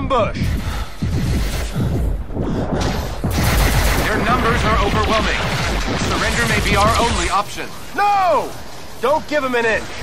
ambush! Their numbers are overwhelming. Surrender may be our only option. No! Don't give them an inch.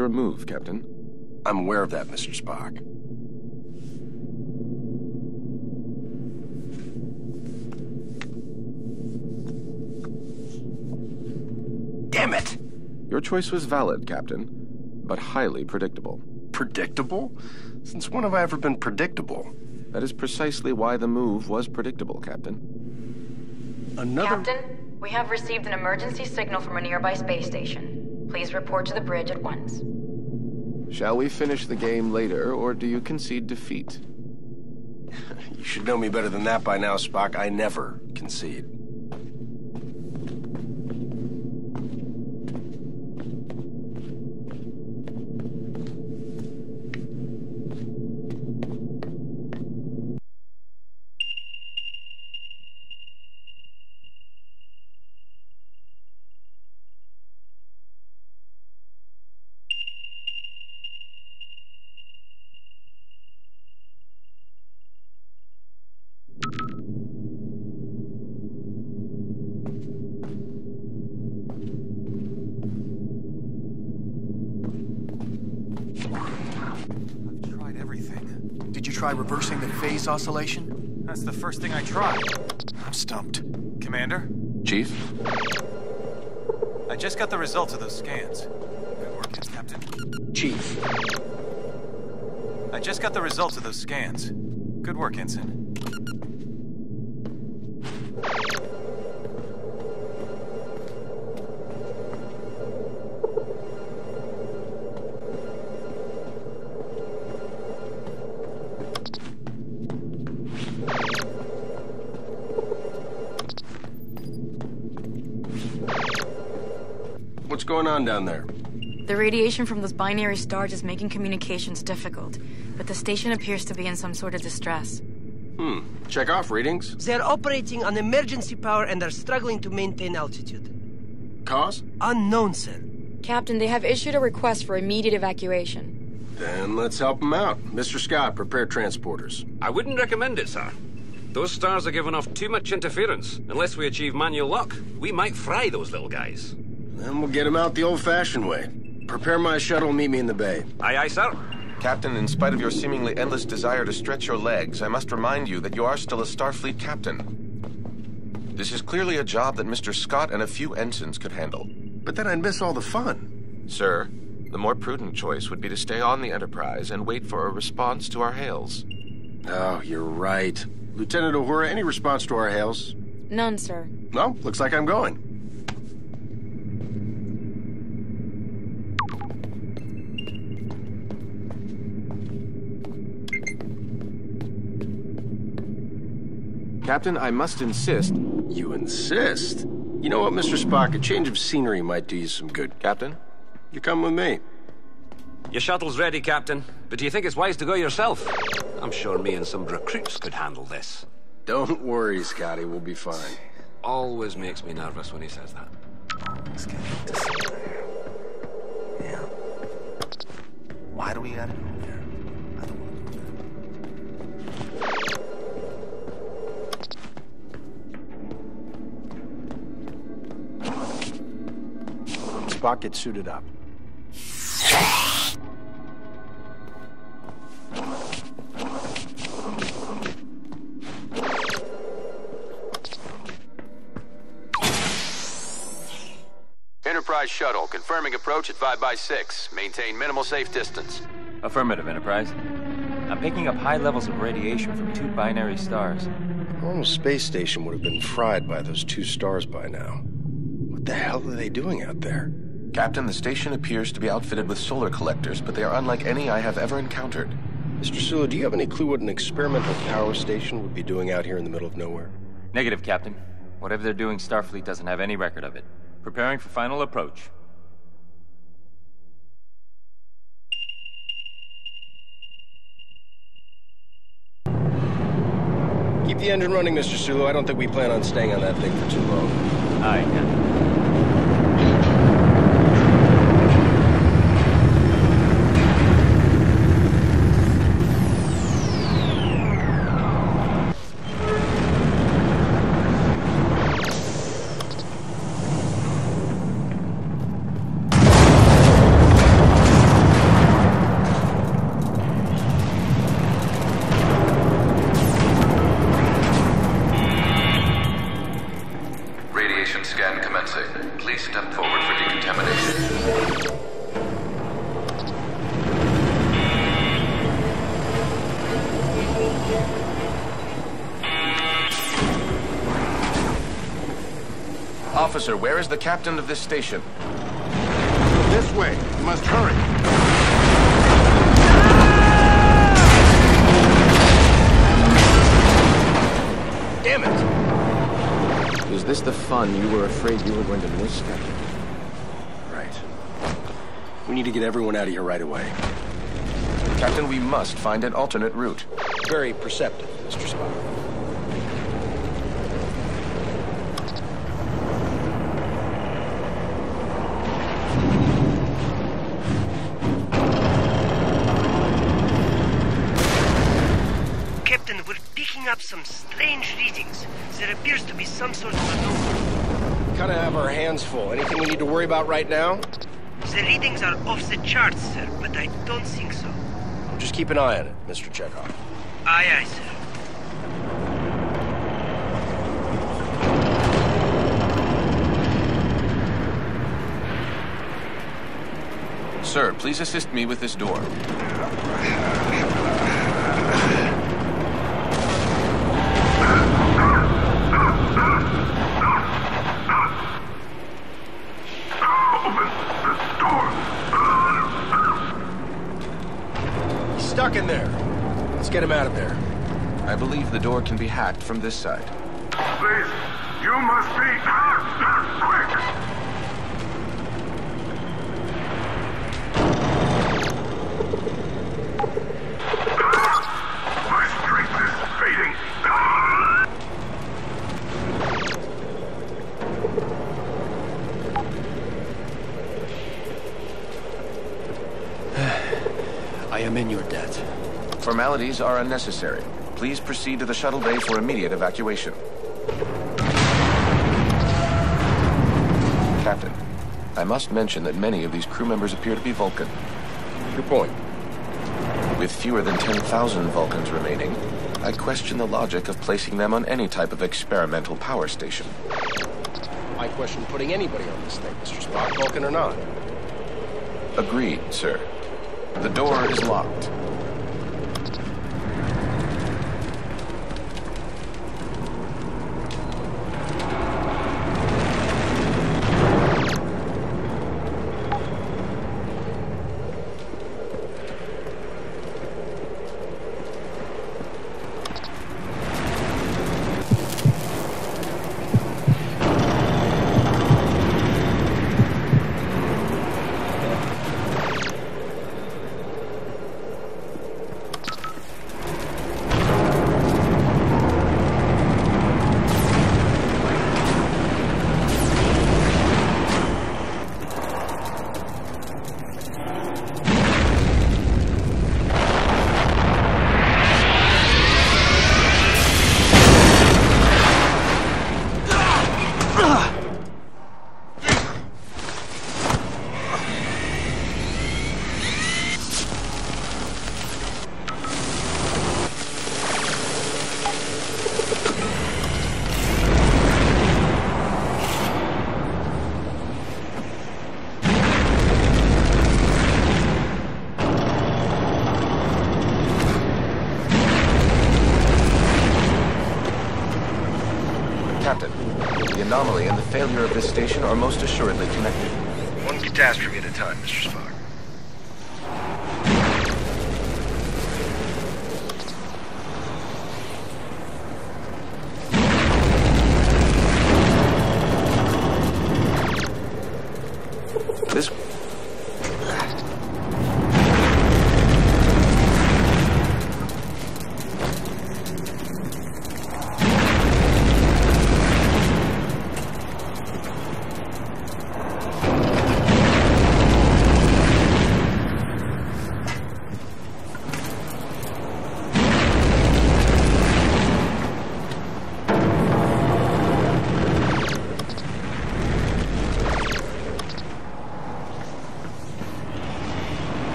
Your move, Captain. I'm aware of that, Mr. Spock. Damn it! Your choice was valid, Captain, but highly predictable. Predictable? Since when have I ever been predictable? That is precisely why the move was predictable, Captain. Another. Captain, we have received an emergency signal from a nearby space station. Please report to the bridge at once. Shall we finish the game later, or do you concede defeat? You should know me better than that by now, Spock. I never concede. Oscillation? That's the first thing I tried. I'm stumped. Commander, Chief? I just got the results of those scans. Good work, Captain. Chief. I just got the results of those scans. Good work, Ensign. On down there? The radiation from those binary stars is making communications difficult, but the station appears to be in some sort of distress. Hmm. Chekov readings. They're operating on emergency power and are struggling to maintain altitude. Cause? Unknown, sir. Captain, they have issued a request for immediate evacuation. Then let's help them out. Mr. Scott, prepare transporters. I wouldn't recommend it, sir. Those stars are giving off too much interference. Unless we achieve manual lock, we might fry those little guys. Then we'll get him out the old-fashioned way. Prepare my shuttle, meet me in the bay. Aye, aye, sir. Captain, in spite of your seemingly endless desire to stretch your legs, I must remind you that you are still a Starfleet captain. This is clearly a job that Mr. Scott and a few ensigns could handle. But then I'd miss all the fun. Sir, the more prudent choice would be to stay on the Enterprise and wait for a response to our hails. Oh, you're right. Lieutenant Uhura, any response to our hails? None, sir. No, looks like I'm going. Captain, I must insist. You insist? You know what, Mr. Spock? A change of scenery might do you some good. Captain? You come with me. Your shuttle's ready, Captain. But do you think it's wise to go yourself? I'm sure me and some recruits could handle this. Don't worry, Scotty. We'll be fine. Always makes me nervous when he says that. Let's get into somewhere. Yeah. Why do we gotta go there? I Spock, get suited up. Enterprise shuttle, confirming approach at 5 by 6 Maintain minimal safe distance. Affirmative, Enterprise. I'm picking up high levels of radiation from two binary stars. A normal space station would have been fried by those two stars by now. What the hell are they doing out there? Captain, the station appears to be outfitted with solar collectors, but they are unlike any I have ever encountered. Mr. Sulu, do you have any clue what an experimental power station would be doing out here in the middle of nowhere? Negative, Captain. Whatever they're doing, Starfleet doesn't have any record of it. Preparing for final approach. Keep the engine running, Mr. Sulu. I don't think we plan on staying on that thing for too long. Aye, Captain. Officer, where is the captain of this station? This way. You must hurry. Damn it! Is this the fun you were afraid you were going to miss, Captain? Right. We need to get everyone out of here right away. Captain, we must find an alternate route. Very perceptive, our hands full. Anything we need to worry about right now? The readings are off the charts, sir, but I don't think so. Just keep an eye on it, Mr. Chekov. Aye, aye, sir. Sir, please assist me with this door. Get him out of there. I believe the door can be hacked from this side. Please, you must be ah, ah, quick. My strength is fading. I am in your debt. Formalities are unnecessary. Please proceed to the shuttle bay for immediate evacuation. Captain, I must mention that many of these crew members appear to be Vulcan. Your point. With fewer than 10,000 Vulcans remaining, I question the logic of placing them on any type of experimental power station. I question putting anybody on this thing, Mr. Spock, Vulcan or not. Agreed, sir. The door is locked. Station are most assuredly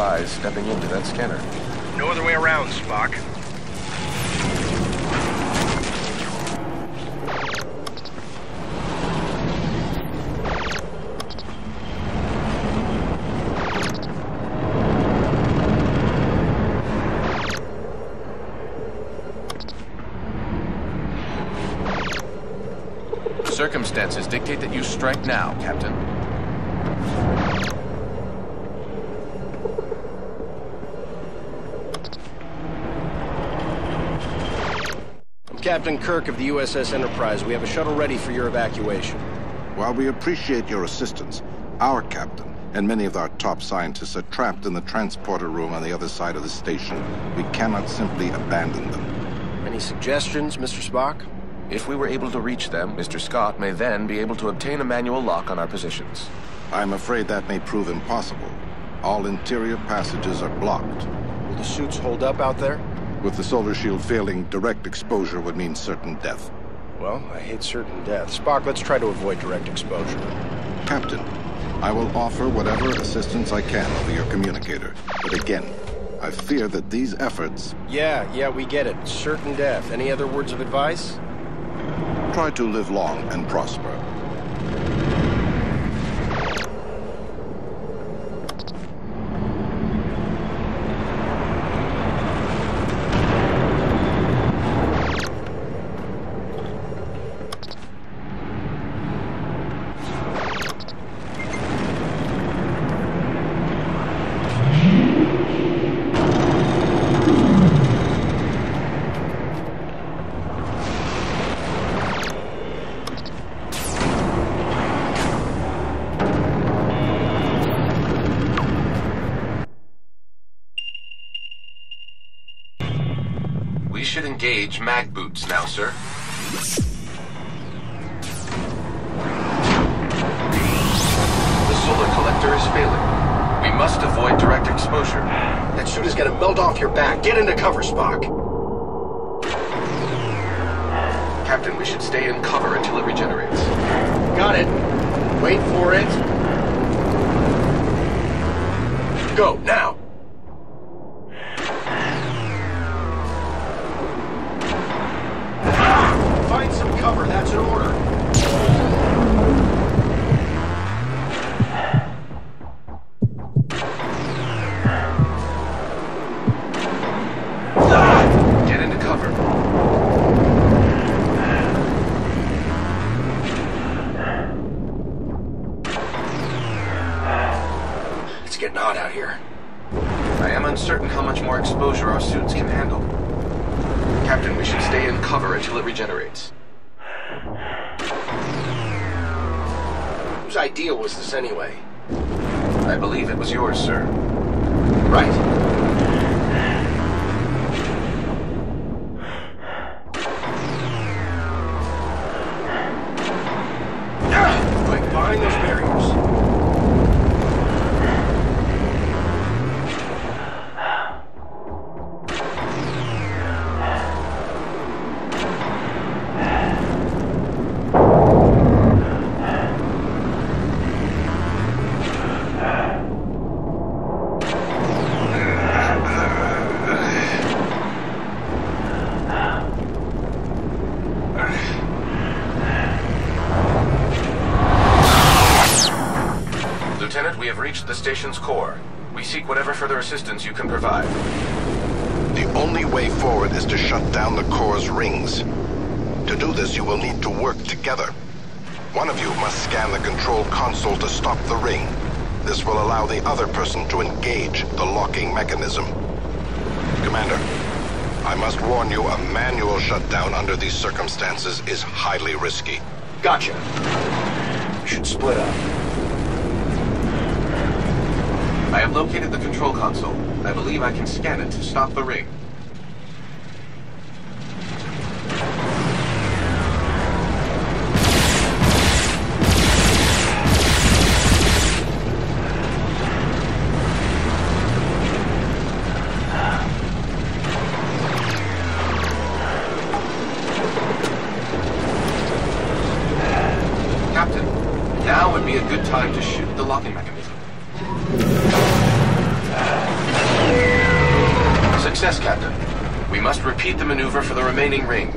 I would not advise stepping into that scanner. No other way around, Spock. Circumstances dictate that you strike now, Captain. Captain Kirk of the USS Enterprise. We have a shuttle ready for your evacuation. While we appreciate your assistance, our captain and many of our top scientists are trapped in the transporter room on the other side of the station. We cannot simply abandon them. Any suggestions, Mr. Spock? If we were able to reach them, Mr. Scott may then be able to obtain a manual lock on our positions. I'm afraid that may prove impossible. All interior passages are blocked. Will the suits hold up out there? With the solar shield failing, direct exposure would mean certain death. Well, I hate certain death. Spock, let's try to avoid direct exposure. Captain, I will offer whatever assistance I can over your communicator. But again, I fear that these efforts Yeah, yeah, we get it. Certain death. Any other words of advice? try to live long and prosper. Now, sir. The solar collector is failing. We must avoid direct exposure. That suit is gonna melt off your back. Get into cover, Spock. Captain, we should stay in cover until it regenerates. Got it. Wait for it. Go, now! Station's core. We seek whatever further assistance you can provide. The only way forward is to shut down the core's rings. To do this, you will need to work together. One of you must scan the control console to stop the ring. This will allow the other person to engage the locking mechanism. Commander, I must warn you, a manual shutdown under these circumstances is highly risky. Gotcha. We should split up. I have located the control console. I believe I can scan it to stop the ring. Remaining rings.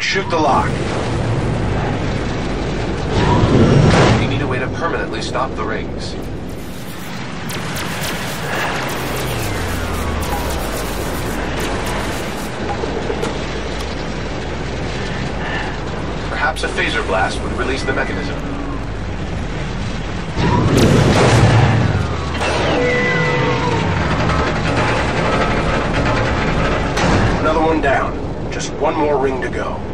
Shoot the lock. We need a way to permanently stop the rings. Perhaps a phaser blast would release the mechanism. Another one down. Just one more ring to go.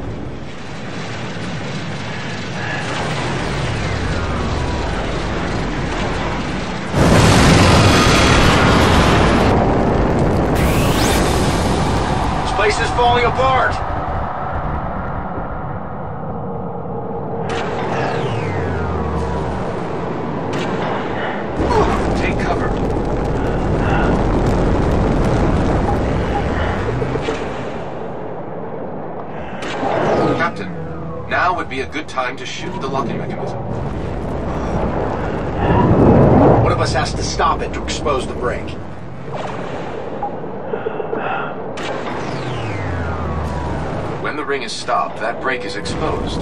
Falling apart! Take cover. Captain, now would be a good time to shoot the locking mechanism. One of us has to stop it to expose the break. Ring is stopped, that break is exposed.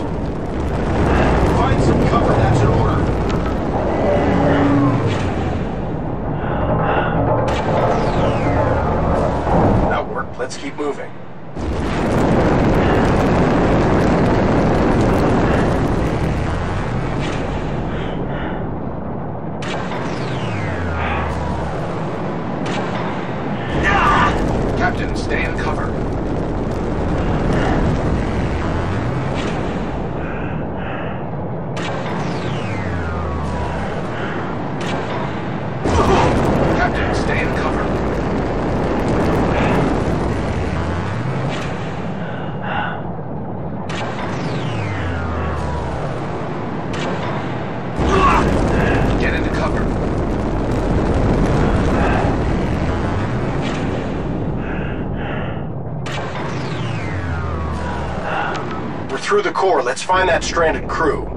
Find that stranded crew.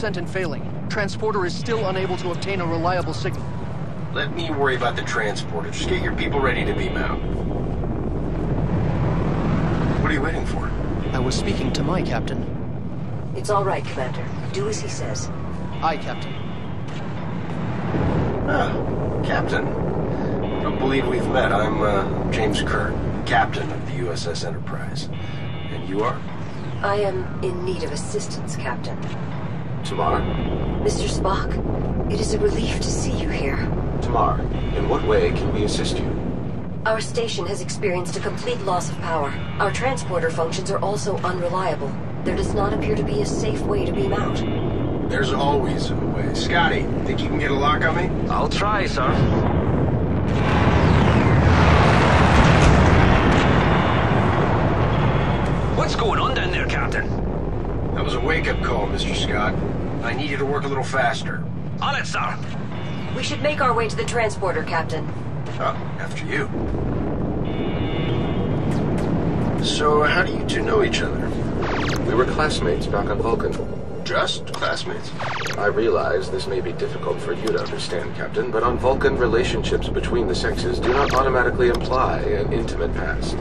Percent and failing. Transporter is still unable to obtain a reliable signal. Let me worry about the transporter. Just get your people ready to beam out. What are you waiting for? I was speaking to my captain. It's all right, Commander. Do as he says. Aye, Captain. Ah, Captain. I don't believe we've met. I'm uh, James Kirk, Captain of the USS Enterprise. And you are? I am in need of assistance, Captain. T'Mar? Mr. Spock, it is a relief to see you here. T'Mar, in what way can we assist you? Our station has experienced a complete loss of power. Our transporter functions are also unreliable. There does not appear to be a safe way to beam out. There's always a way. Scotty, think you can get a lock on me? I'll try, sir. What's going on down there, Captain? That was a wake-up call, Mr. Scott. I need you to work a little faster. On it, sir. We should make our way to the transporter, Captain. Oh, after you. So, how do you two know each other? We were classmates back on Vulcan. Just classmates? I realize this may be difficult for you to understand, Captain, but on Vulcan, relationships between the sexes do not automatically imply an intimate past.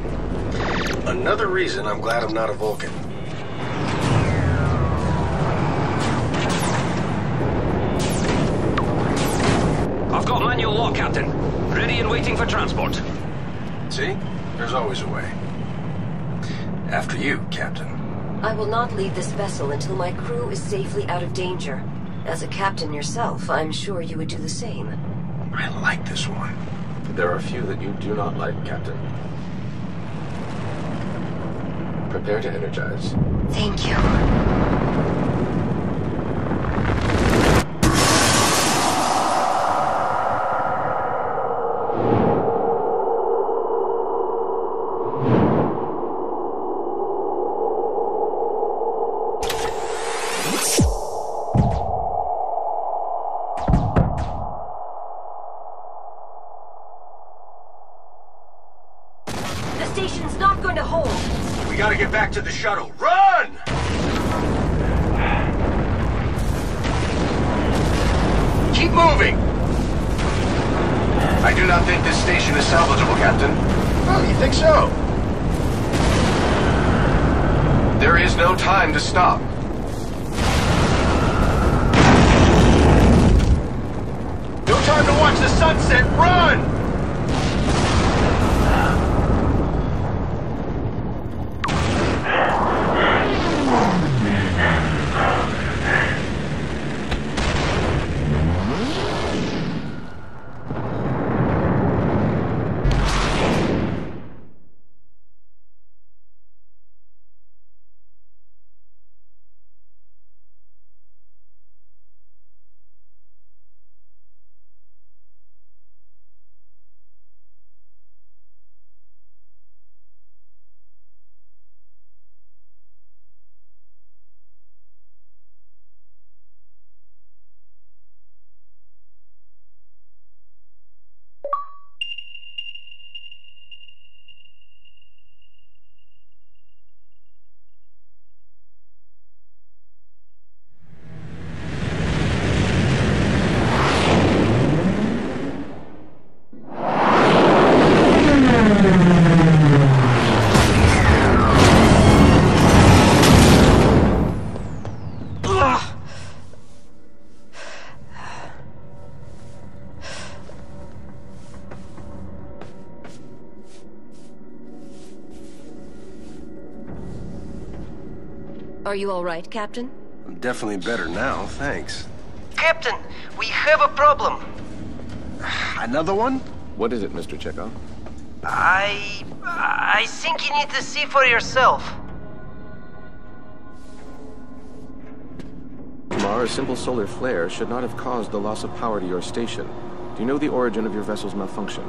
Another reason I'm glad I'm not a Vulcan. For transport. See? There's always a way. After you, Captain. I will not leave this vessel until my crew is safely out of danger. As a captain yourself, I'm sure you would do the same. I like this one. There are a few that you do not like, Captain. Prepare to energize. Thank you. Are you all right, Captain? I'm definitely better now, thanks. Captain, we have a problem. Another one? What is it, Mr. Chekov? I... I think you need to see for yourself. Kumar, a simple solar flare should not have caused the loss of power to your station. Do you know the origin of your vessel's malfunction?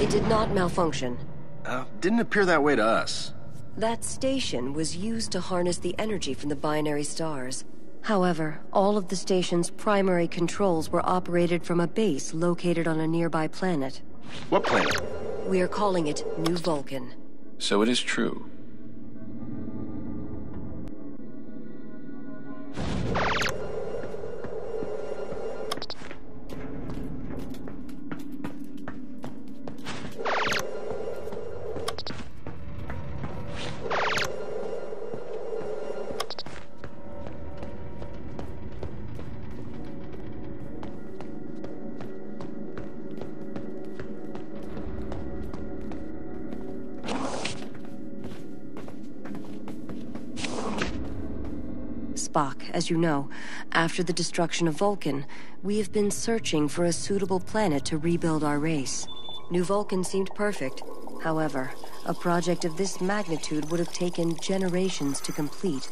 It did not malfunction. Uh, didn't appear that way to us. That station was used to harness the energy from the binary stars. However, all of the station's primary controls were operated from a base located on a nearby planet. What planet? We are calling it New Vulcan. So it is true. As you know, after the destruction of Vulcan, we have been searching for a suitable planet to rebuild our race. New Vulcan seemed perfect. However, a project of this magnitude would have taken generations to complete.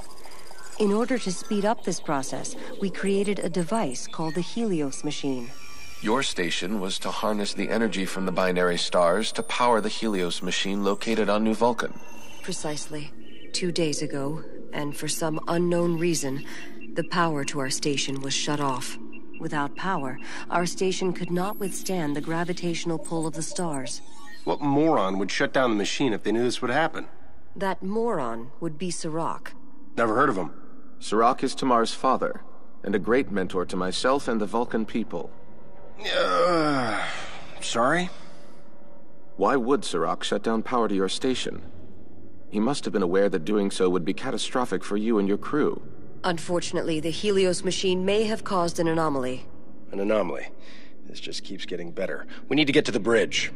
In order to speed up this process, we created a device called the Helios machine. Your station was to harness the energy from the binary stars to power the Helios machine located on New Vulcan. Precisely. Two days ago, and for some unknown reason, the power to our station was shut off. Without power, our station could not withstand the gravitational pull of the stars. What moron would shut down the machine if they knew this would happen? That moron would be Sirach. Never heard of him. Sirach is T'Mar's father, and a great mentor to myself and the Vulcan people. Uh, sorry? Why would Sirach shut down power to your station? He must have been aware that doing so would be catastrophic for you and your crew. Unfortunately, the Helios machine may have caused an anomaly. An anomaly. This just keeps getting better. We need to get to the bridge.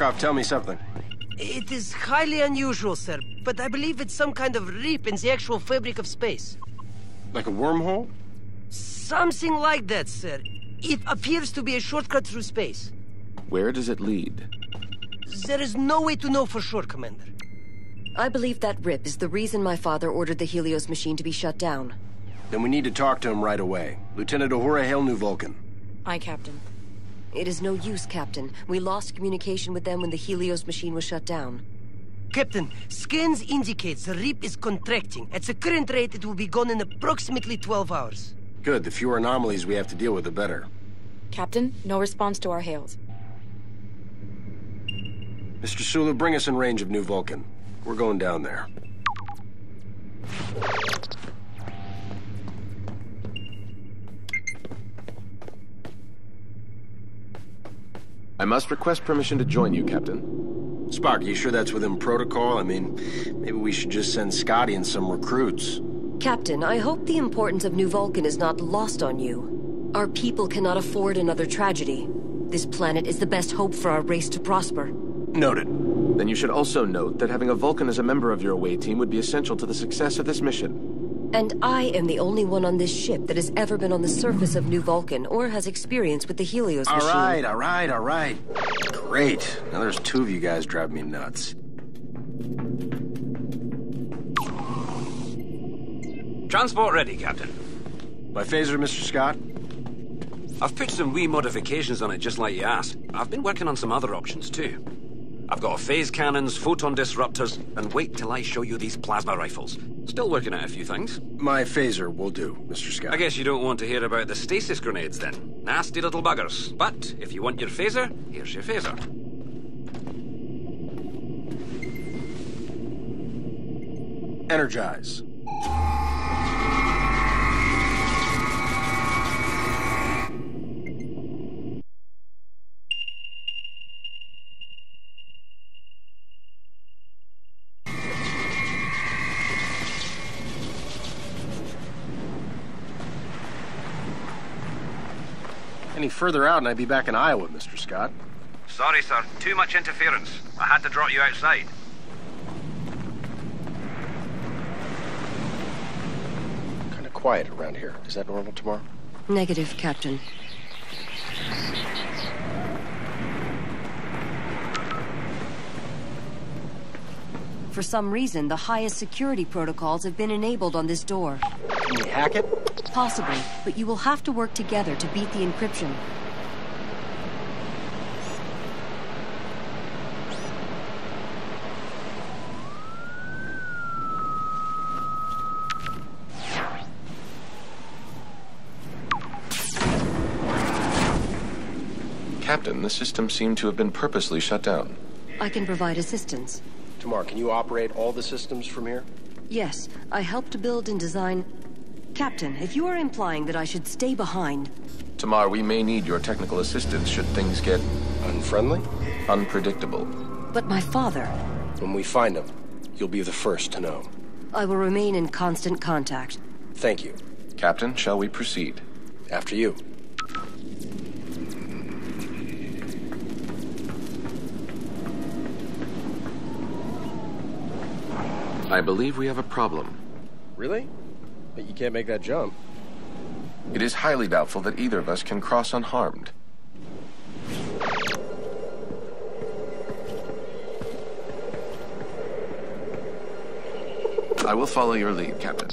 Mr. Tell me something. It is highly unusual, sir, but I believe it's some kind of rip in the actual fabric of space. Like a wormhole? Something like that, sir. It appears to be a shortcut through space. Where does it lead? There is no way to know for sure, Commander. I believe that rip is the reason my father ordered the Helios machine to be shut down. Then we need to talk to him right away. Lieutenant Uhura, hail New Vulcan. Aye, Captain. It is no use, Captain. We lost communication with them when the Helios machine was shut down. Captain, scans indicate the rip is contracting. At the current rate, it will be gone in approximately 12 hours. Good. The fewer anomalies we have to deal with, the better. Captain, no response to our hails. Mr. Sulu, bring us in range of New Vulcan. We're going down there. I must request permission to join you, Captain. Spock, you sure that's within protocol? I mean, maybe we should just send Scotty and some recruits. Captain, I hope the importance of New Vulcan is not lost on you. Our people cannot afford another tragedy. This planet is the best hope for our race to prosper. Noted. Then you should also note that having a Vulcan as a member of your away team would be essential to the success of this mission. And I am the only one on this ship that has ever been on the surface of New Vulcan or has experience with the Helios All machine. right, all right, all right. Great. Now there's two of you guys driving me nuts. Transport ready, Captain. By phaser, Mr. Scott? I've put some wee modifications on it just like you asked. I've been working on some other options too. I've got phase cannons, photon disruptors, and wait till I show you these plasma rifles. Still working out a few things. My phaser will do, Mr. Scott. I guess you don't want to hear about the stasis grenades then. Nasty little buggers. But if you want your phaser, here's your phaser. Energize. Further out and I'd be back in Iowa, Mr. Scott. Sorry, sir. Too much interference. I had to drop you outside. Kind of quiet around here. Is that normal T'Mar? Negative, Captain. For some reason, the highest security protocols have been enabled on this door. Can we hack it? Possibly, but you will have to work together to beat the encryption. Captain, the system seemed to have been purposely shut down. I can provide assistance. T'Mar, can you operate all the systems from here? Yes, I helped build and design... Captain, if you are implying that I should stay behind... T'Mar, we may need your technical assistance should things get... Unfriendly? Unpredictable. But my father... When we find him, you'll be the first to know. I will remain in constant contact. Thank you. Captain, shall we proceed? After you. I believe we have a problem. Really? But you can't make that jump. It is highly doubtful that either of us can cross unharmed. I will follow your lead, Captain.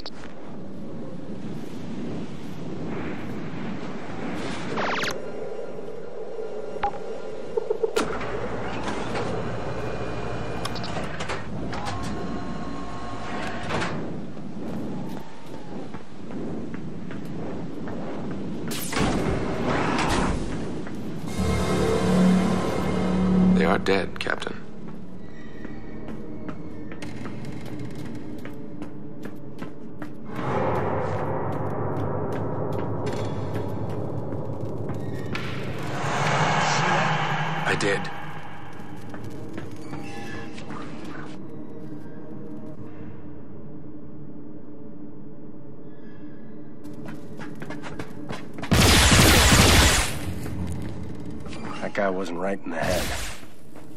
That wasn't right in the head.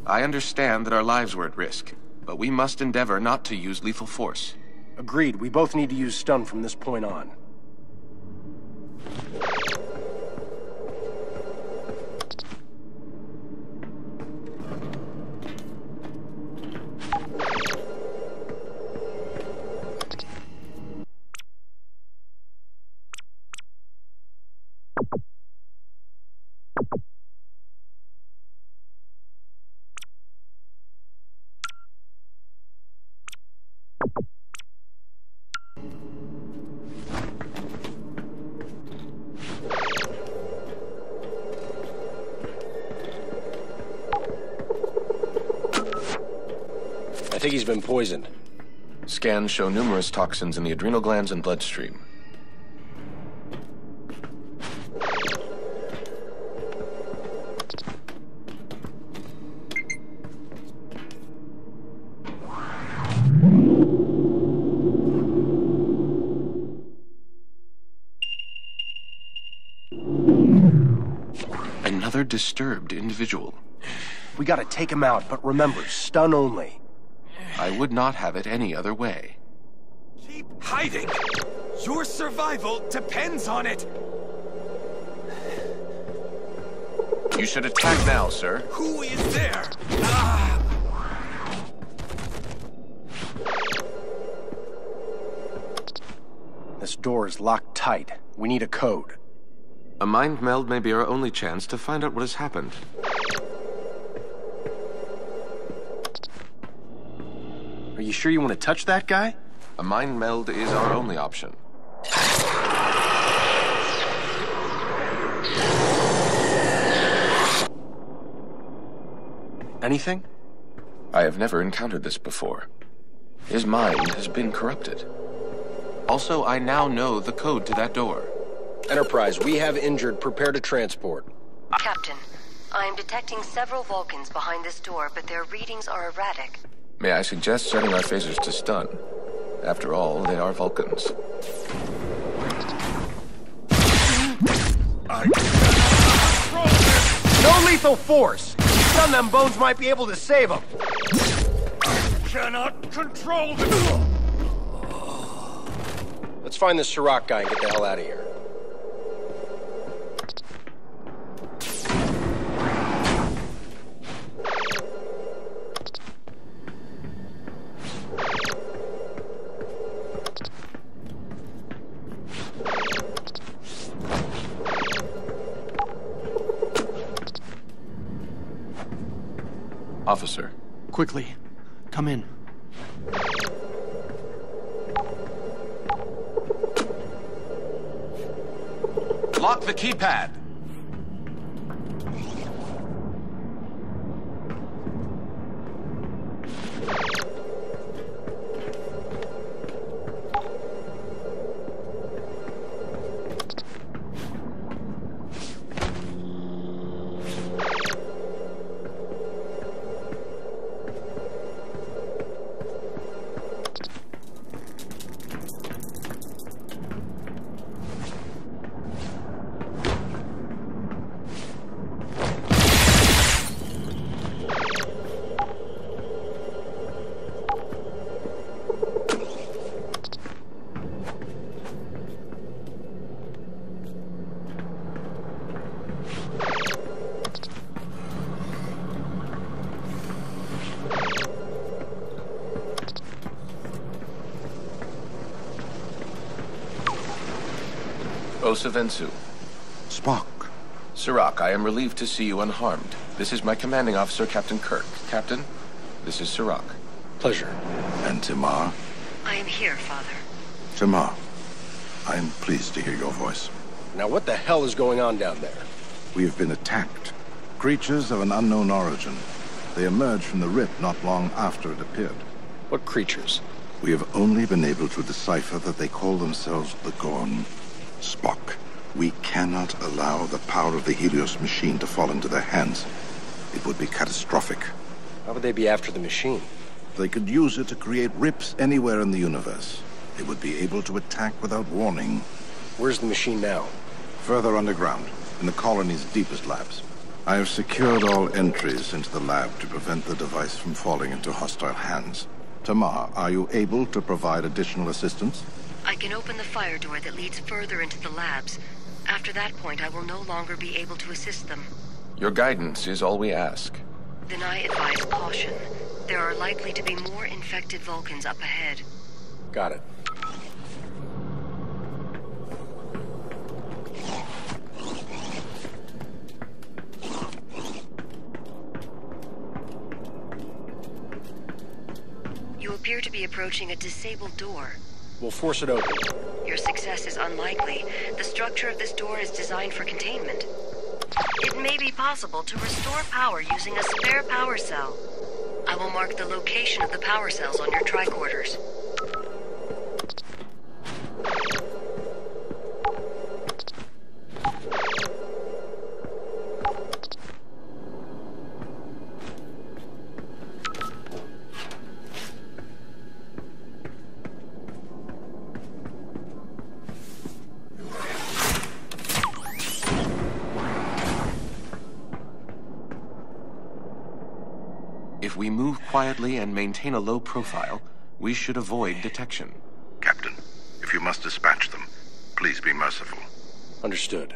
I understand that our lives were at risk, but we must endeavor not to use lethal force. Agreed. We both need to use stun from this point on. Poisoned. Scans show numerous toxins in the adrenal glands and bloodstream. Another disturbed individual. We gotta take him out, but remember, stun only. I would not have it any other way. Keep hiding! Your survival depends on it! You should attack now, sir. Who is there? Ah! This door is locked tight. We need a code. A mind meld may be our only chance to find out what has happened. You sure you want to touch that guy? A mind meld is our only option. Anything? I have never encountered this before. His mind has been corrupted. Also, I now know the code to that door. Enterprise, we have injured. Prepare to transport. Captain, I am detecting several Vulcans behind this door, but their readings are erratic. May I suggest setting our phasers to stun? After all, they are Vulcans. No lethal force! Stun them bones might be able to save them. Cannot control the... Let's find this Serac guy and get the hell out of here. Officer. Quickly, come in. Lock the keypad. Osavensu. Spock. Serac, I am relieved to see you unharmed. This is my commanding officer, Captain Kirk. Captain, this is Serac. Pleasure. And T'Mar? I am here, Father. T'Mar, I am pleased to hear your voice. Now what the hell is going on down there? We have been attacked. Creatures of an unknown origin. They emerged from the rip not long after it appeared. What creatures? We have only been able to decipher that they call themselves the Gorn. Spock, we cannot allow the power of the Helios machine to fall into their hands. It would be catastrophic. How would they be after the machine? They could use it to create rips anywhere in the universe. They would be able to attack without warning. Where's the machine now? Further underground, in the colony's deepest labs. I have secured all entries into the lab to prevent the device from falling into hostile hands. T'Mar, are you able to provide additional assistance? I can open the fire door that leads further into the labs. After that point, I will no longer be able to assist them. Your guidance is all we ask. Then I advise caution. There are likely to be more infected Vulcans up ahead. Got it. You appear to be approaching a disabled door. We'll force it open. Your success is unlikely. The structure of this door is designed for containment. It may be possible to restore power using a spare power cell. I will mark the location of the power cells on your tricorders. Quietly and maintain a low profile, we should avoid detection. Captain, if you must dispatch them, please be merciful. Understood.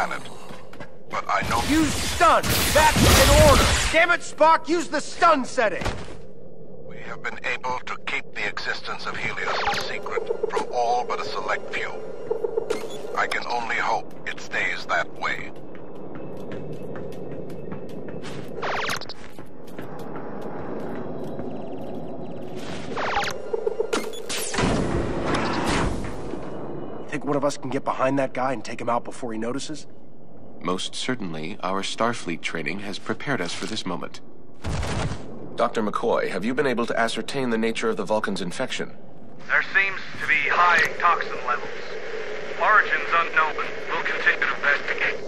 Planet. But I know... Use stun! That's an order! Damn it, Spock, use the stun setting! We have been able to keep the existence of Helios a secret from all but a select few. I can only hope it stays that way. Think one of us can get behind that guy and take him out before he notices? Most certainly, our Starfleet training has prepared us for this moment. Dr. McCoy, have you been able to ascertain the nature of the Vulcan's infection? There seems to be high toxin levels. Origins unknown. We'll continue to investigate.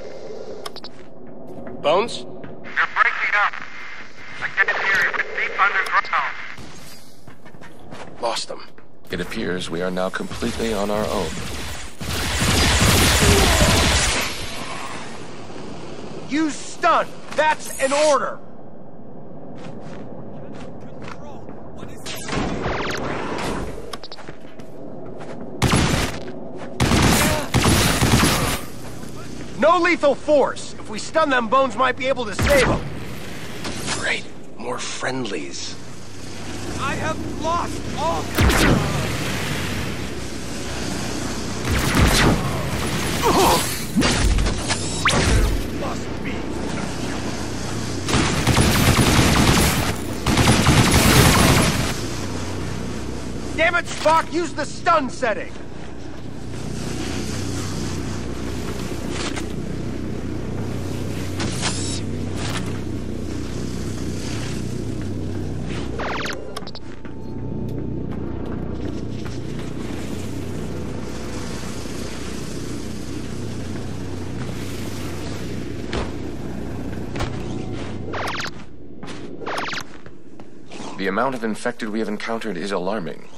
Bones? They're breaking up. I can't hear you. It's deep underground. Lost them. It appears we are now completely on our own. Use stun! That's an order! No lethal force! If we stun them, Bones might be able to save them. Great. More friendlies. I have lost all control. Must Damn it, Spock! Use the stun setting! The amount of infected we have encountered is alarming.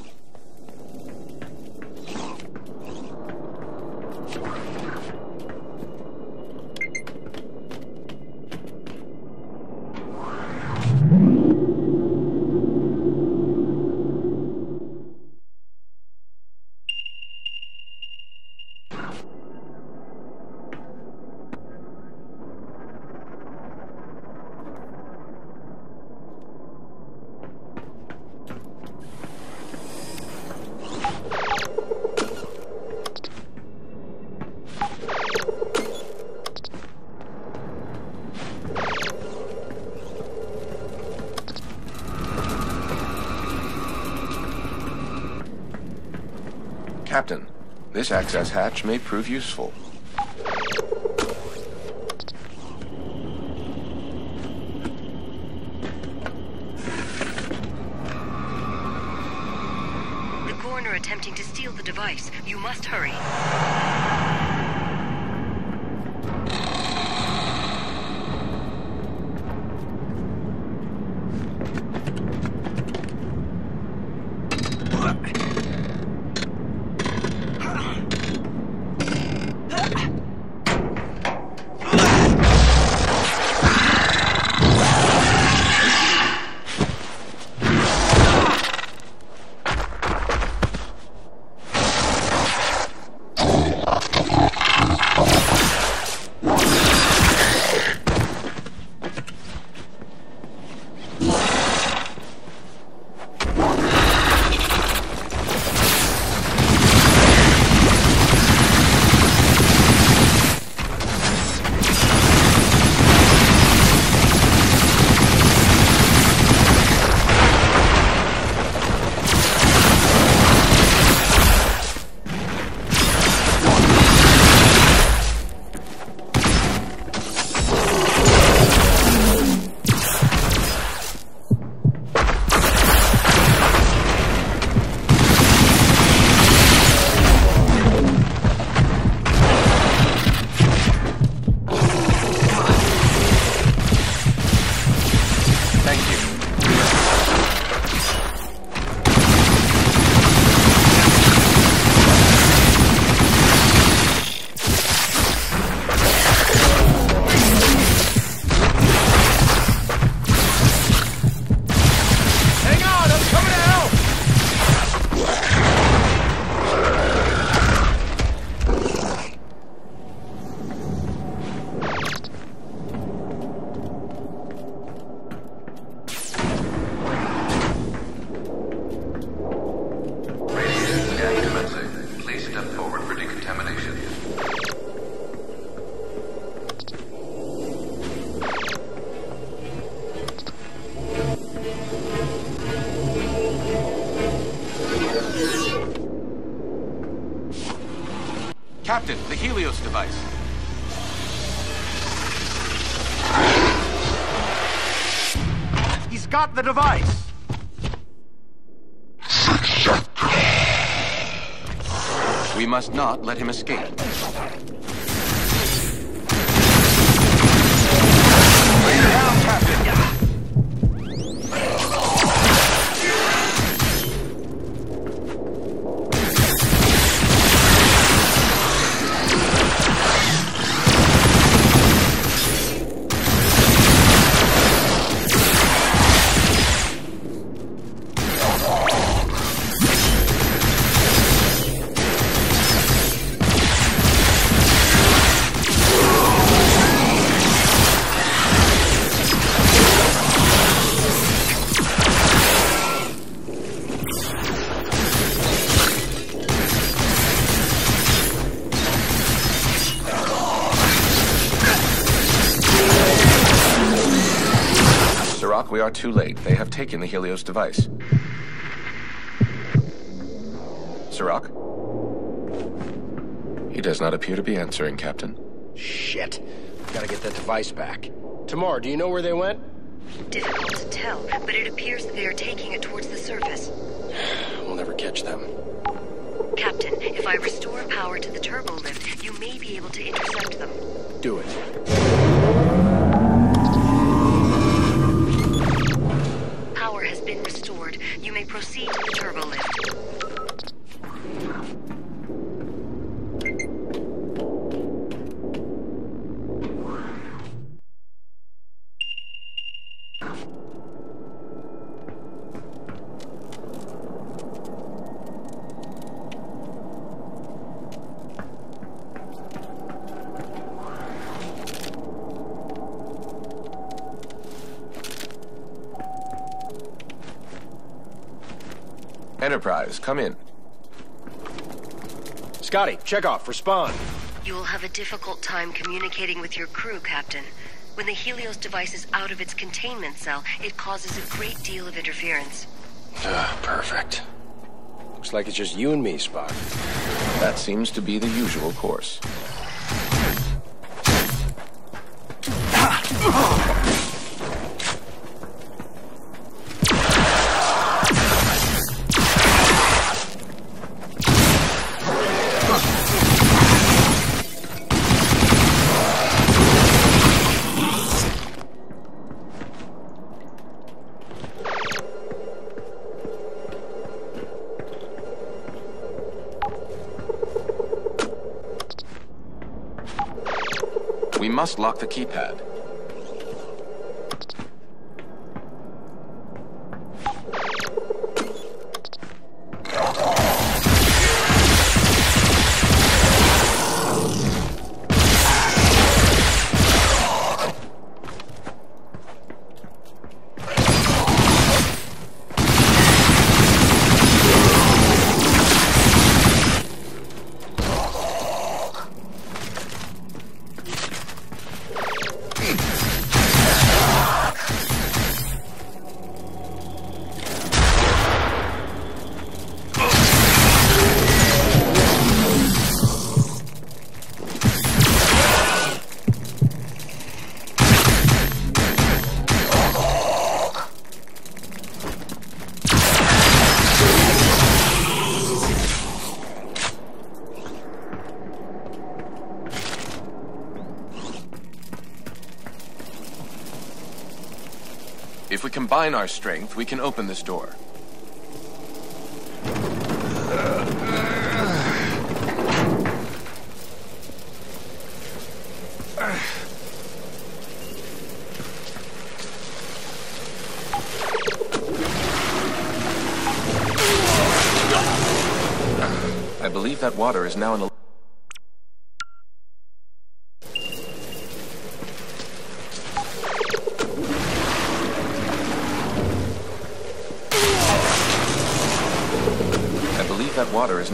This access hatch may prove useful. Device. He's got the device. We must not let him escape. Are too late. They have taken the Helios device. Serac? He does not appear to be answering, Captain. Shit. Gotta get that device back. T'Mar, do you know where they went? Difficult to tell, but it appears that they are taking it towards the surface. We'll never catch them. Captain, if I restore power to the turbo lift, you may be able to intercept them. Do it. Power has been restored. You may proceed to the turbo lift. Enterprise, come in. Scotty, check off. Respond. You will have a difficult time communicating with your crew, Captain. When the Helios device is out of its containment cell, it causes a great deal of interference. Ah, perfect. Looks like it's just you and me, Spock. That seems to be the usual course. Lock the keypad. Combine our strength, we can open this door. I believe that water is now in the...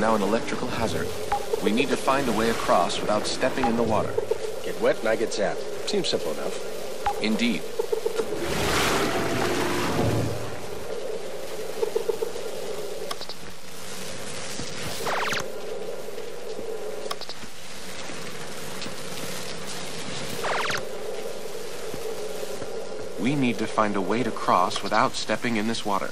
now an electrical hazard. We need to find a way across without stepping in the water. Get wet and I get zapped. Seems simple enough. Indeed. We need to find a way to cross without stepping in this water.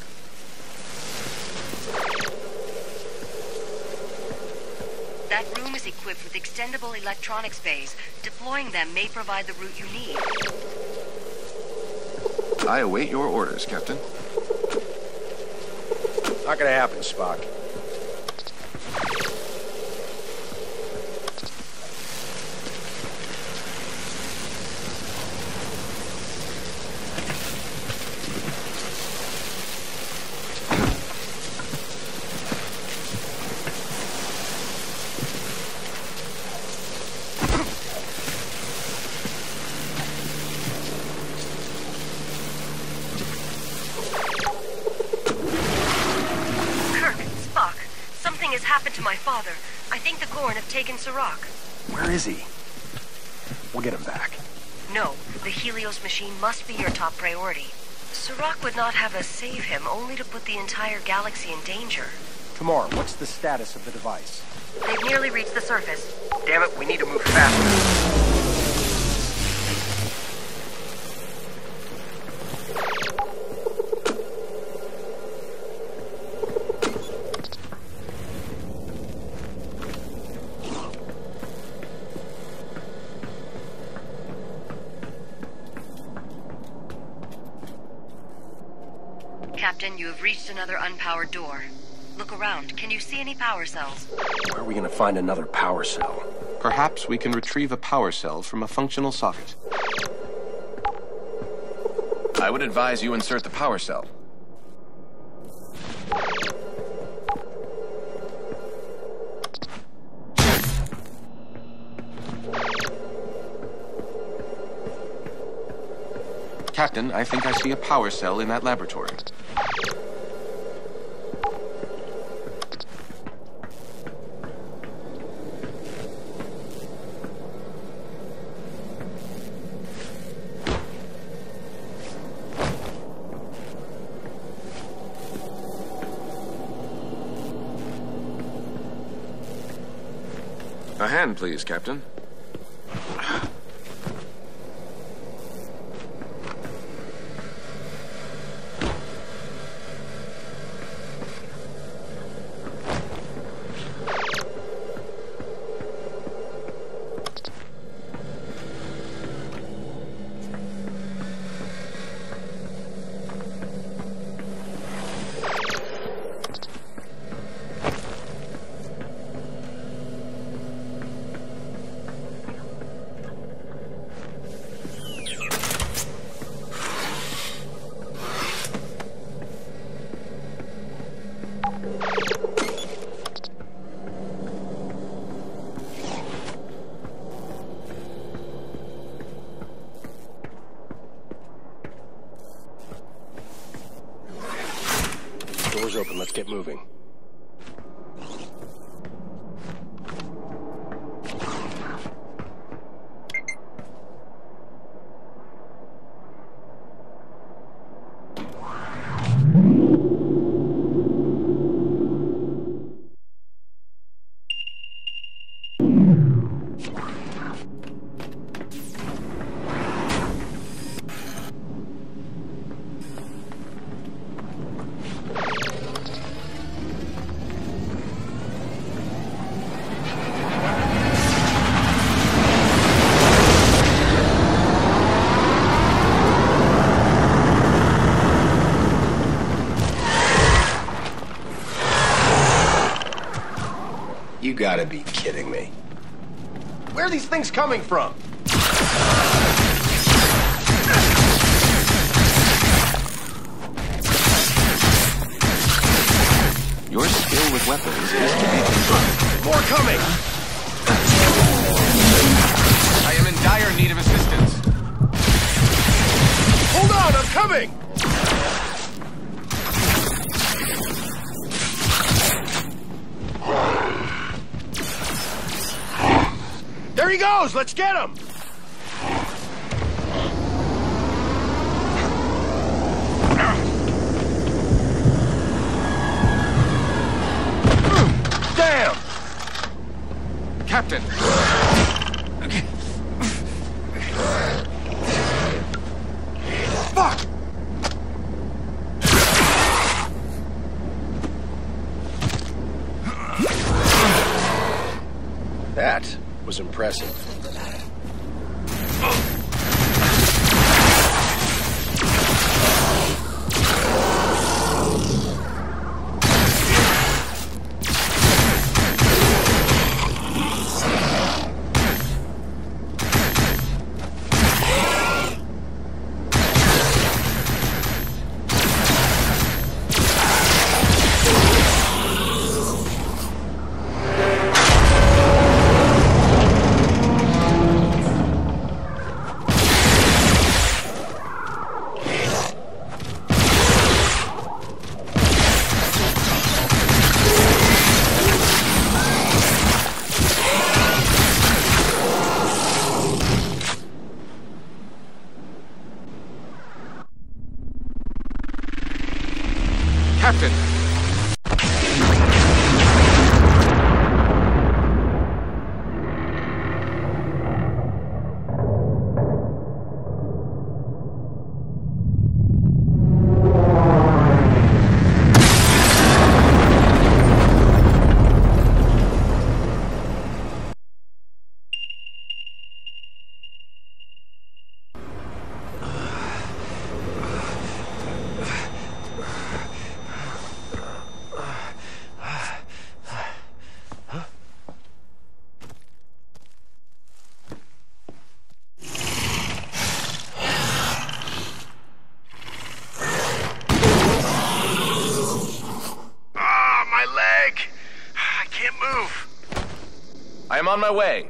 Extendable electronics bays. Deploying them may provide the route you need. I await your orders, Captain. Not gonna happen, Spock. Kirk, Spock, something has happened to my father. I think the Gorn Serac. Where is he? We'll get him back. No, the Helios machine must be your top priority. Serac would not have us save him, only to put the entire galaxy in danger. T'Mar, what's the status of the device? They've nearly reached the surface. Damn it, we need to move faster. Captain, you have reached another unpowered door. Look around. Can you see any power cells? Where are we gonna find another power cell? Perhaps we can retrieve a power cell from a functional socket. I would advise you insert the power cell. Captain, I think I see a power cell in that laboratory. A hand, please, Captain. You gotta be kidding me. Where are these things coming from? Your skill with weapons is to be confirmed. More coming! I am in dire need of assistance. Hold on, I'm coming! There he goes! Let's get him! Damn! Captain! Fuck! That was impressive. I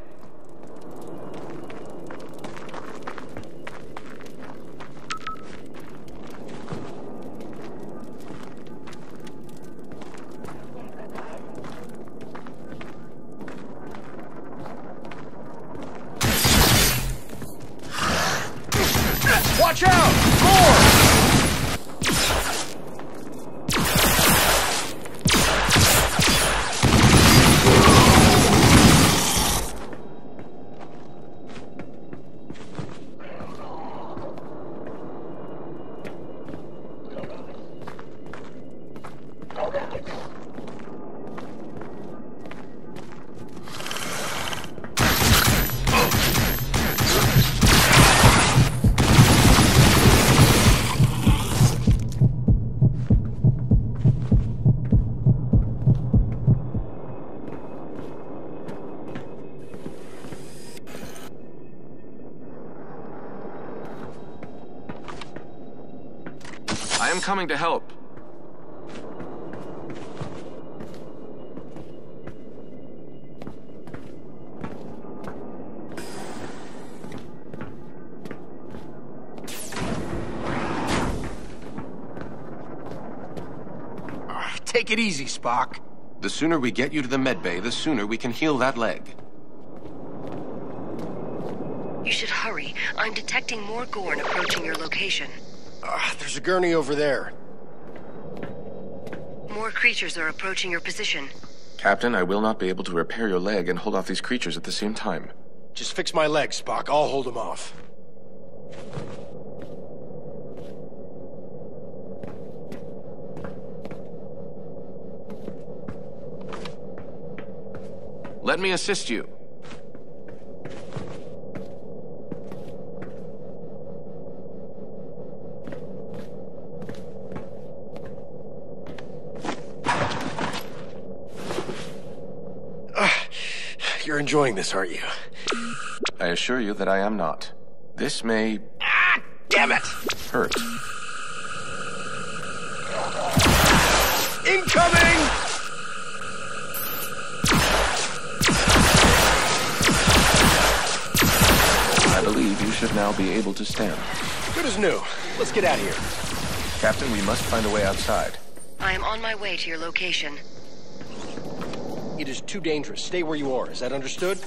coming to help. Take it easy, Spock. The sooner we get you to the medbay, the sooner we can heal that leg. You should hurry. I'm detecting more Gorn approaching your location. Ah, there's a gurney over there. More creatures are approaching your position. Captain, I will not be able to repair your leg and hold off these creatures at the same time. Just fix my leg, Spock. I'll hold them off. Let me assist you. You're enjoying this, aren't you? I assure you that I am not. This may Ah, damn it! hurt. Incoming! I believe you should now be able to stand. Good as new. Let's get out of here. Captain, we must find a way outside. I am on my way to your location. It is too dangerous. Stay where you are. Is that understood?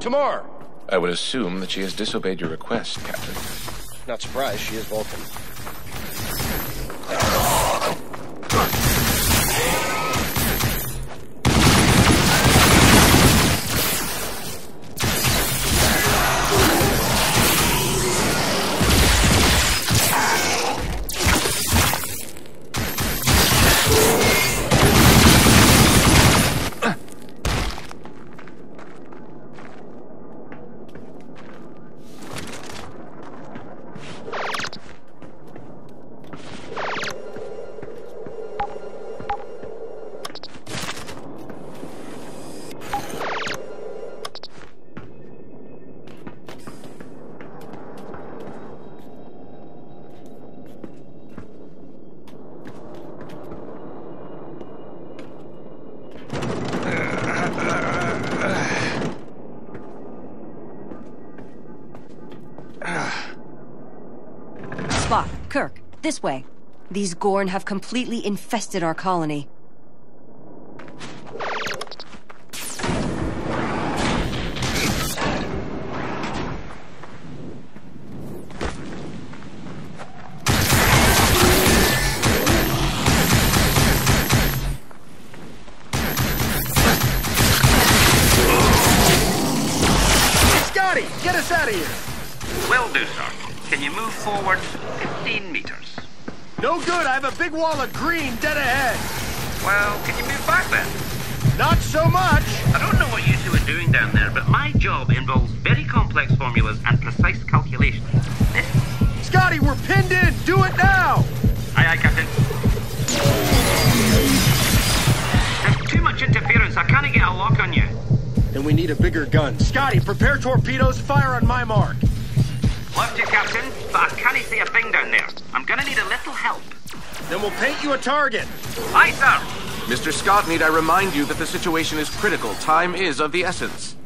T'Mar! I would assume that she has disobeyed your request, Captain. Not surprised. She is Vulcan. These Gorn have completely infested our colony. So much. I don't know what you two are doing down there, but my job involves very complex formulas and precise calculations. Scotty, we're pinned in. Do it now. Aye, aye, Captain. There's too much interference. I can't get a lock on you. Then we need a bigger gun. Scotty, prepare torpedoes. Fire on my mark. Love to, Captain, but I can't see a thing down there. I'm gonna need a little help. Then we'll paint you a target. Aye, sir. Mr. Scott, need I remind you that the situation is critical. Time is of the essence.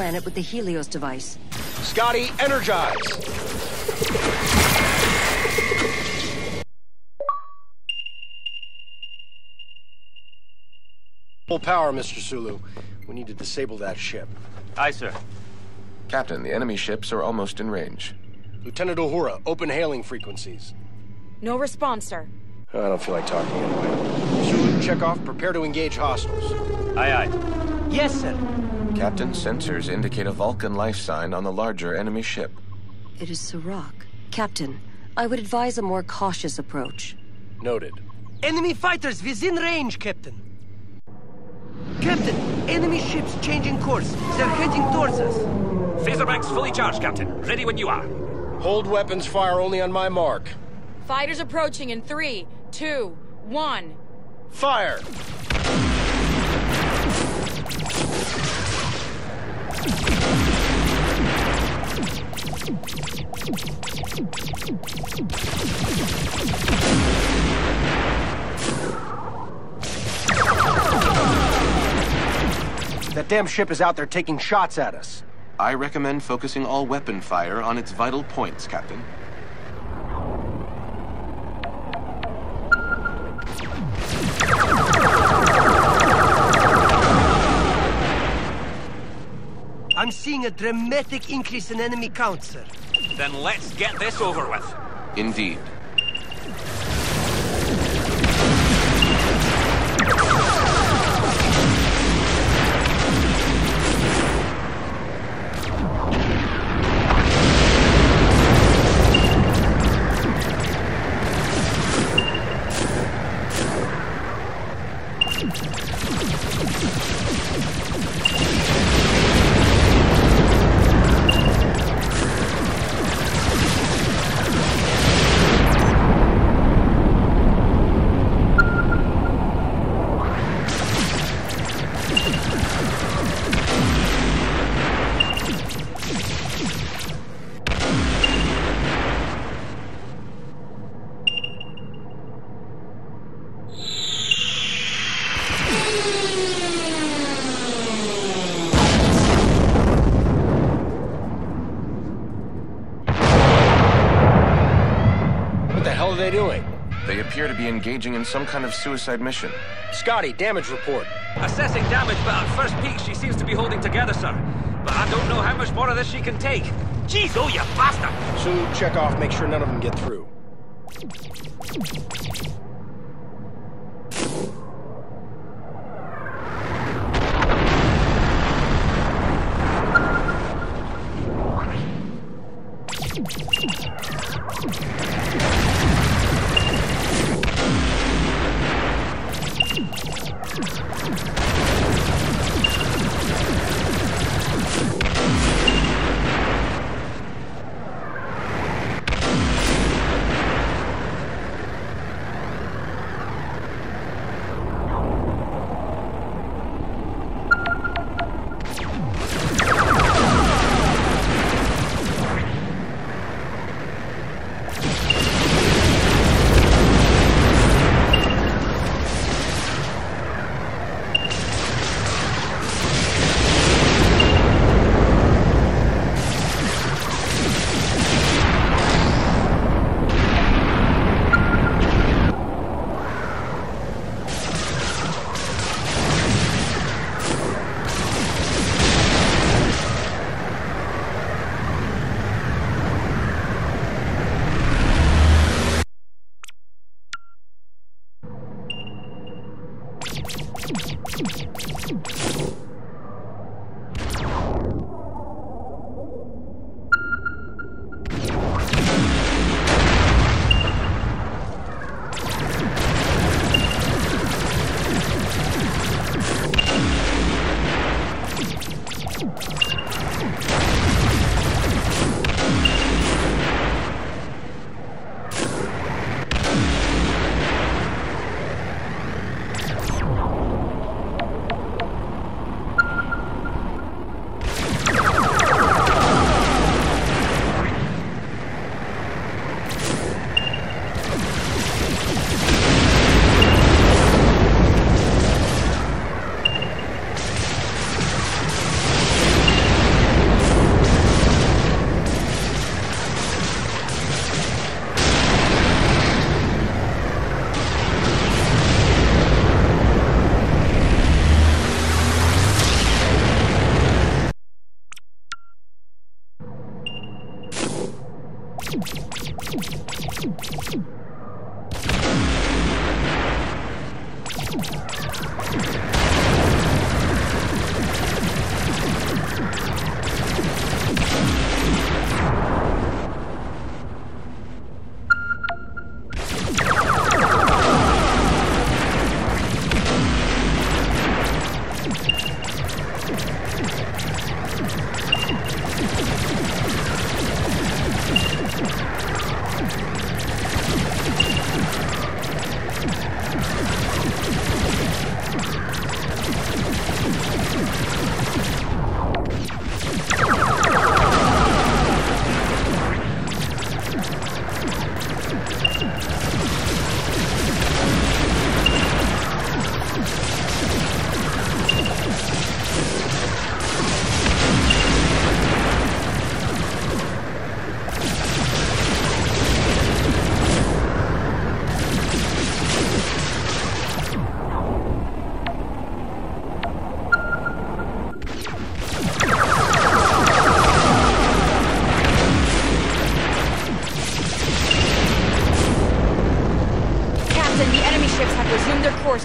Planet with the Helios device. Scotty, energize. Full power, Mr. Sulu. We need to disable that ship. Aye, sir. Captain, the enemy ships are almost in range. Lieutenant Uhura, open hailing frequencies. No response, sir. I don't feel like talking anyway. Sulu, Chekov. Prepare to engage hostiles. Aye, aye. Yes, sir. Captain, sensors indicate a Vulcan life sign on the larger enemy ship. It is Serac. Captain, I would advise a more cautious approach. Noted. Enemy fighters within range, Captain. Captain, enemy ships changing course. They're heading towards us. Phaserbanks fully charged, Captain. Ready when you are. Hold weapons fire only on my mark. Fighters approaching in three, two, one. Fire! That damn ship is out there taking shots at us. I recommend focusing all weapon fire on its vital points, Captain. I'm seeing a dramatic increase in enemy count, sir. Then let's get this over with. Indeed. Engaging in some kind of suicide mission. Scotty, damage report. Assessing damage, but at first peek she seems to be holding together, sir. But I don't know how much more of this she can take. Jeez, oh, you bastard! Sulu, Chekov, make sure none of them get through.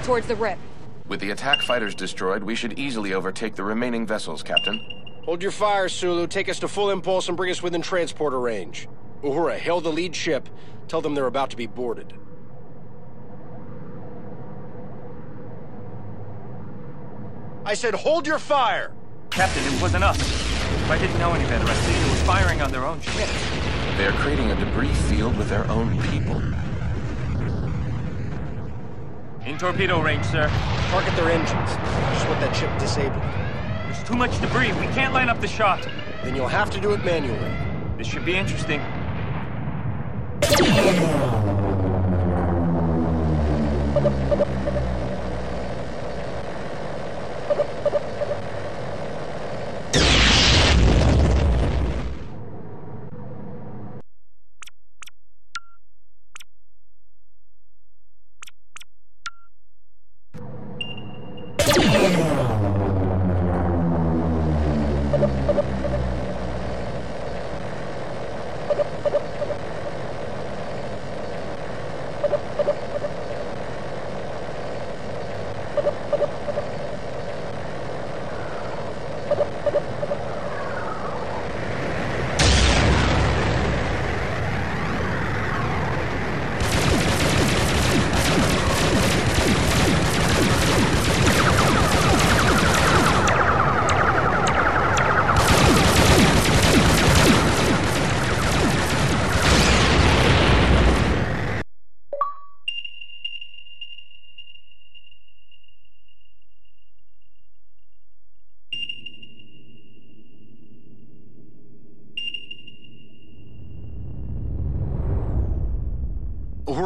Towards the rip. With the attack fighters destroyed, we should easily overtake the remaining vessels, Captain. Hold your fire, Sulu. Take us to full impulse and bring us within transporter range. Uhura, hail the lead ship. Tell them they're about to be boarded. I said hold your fire! Captain, it wasn't us. If I didn't know any better, I'd say they were firing on their own ship. They are creating a debris field with their own people. In torpedo range, sir. Target their engines. Just want that ship disabled. There's too much debris. We can't line up the shot. Then you'll have to do it manually. This should be interesting.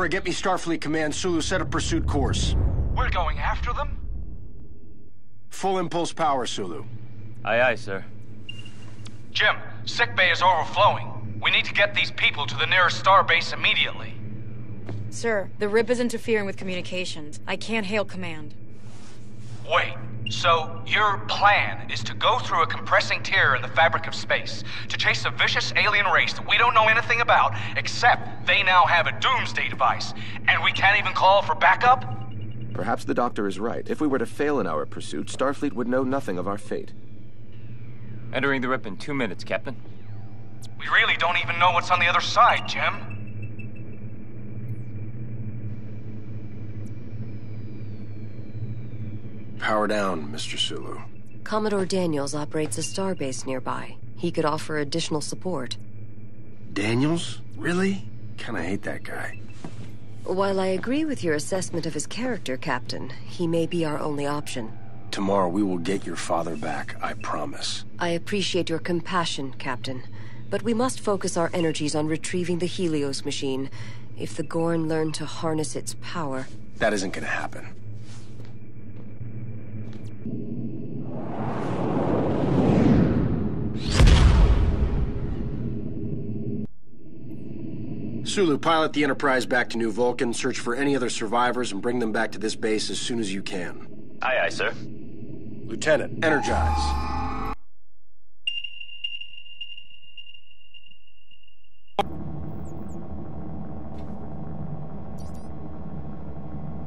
Get me Starfleet Command. Sulu, set a pursuit course. We're going after them? Full impulse power, Sulu. Aye, aye, sir. Jim, sickbay is overflowing. We need to get these people to the nearest starbase immediately. Sir, the RIP is interfering with communications. I can't hail command. Wait, so your plan is to go through a compressing tear in the fabric of space, to chase a vicious alien race that we don't know anything about, except they now have a doomsday device, and we can't even call for backup? Perhaps the Doctor is right. If we were to fail in our pursuit, Starfleet would know nothing of our fate. Entering the RIP in two minutes, Captain. We really don't even know what's on the other side, Jim. Power down, Mr. Sulu. Commodore Daniels operates a starbase nearby. He could offer additional support. Daniels? Really? Kinda hate that guy. While I agree with your assessment of his character, Captain, he may be our only option. Tomorrow we will get your father back, I promise. I appreciate your compassion, Captain. But we must focus our energies on retrieving the Helios machine. If the Gorn learn to harness its power... That isn't gonna happen. Sulu, pilot the Enterprise back to New Vulcan, search for any other survivors, and bring them back to this base as soon as you can. Aye, aye, sir. Lieutenant, energize.